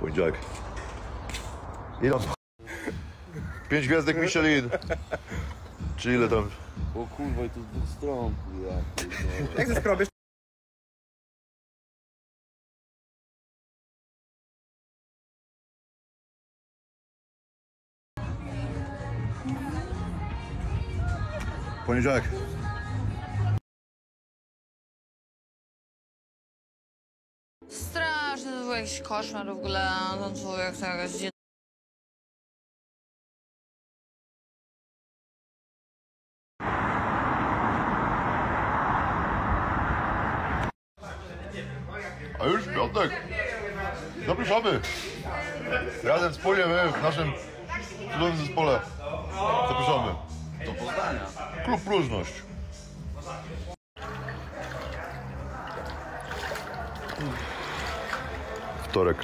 Poniedziałek. Ile? Pięć gwiazdek Michelin. Czy ile tam? O kurwa, i to z dwóch stron. Jak zeskrobiesz? Poniedziałek. Straszny, to był jakiś koszmar w ogóle, ten człowiek to jakaś. A już piątek. Zapraszamy. Razem wspólnie my w naszym cudownym zespole. Zapraszamy. Do Poznania. Klub Próżność. вівторок.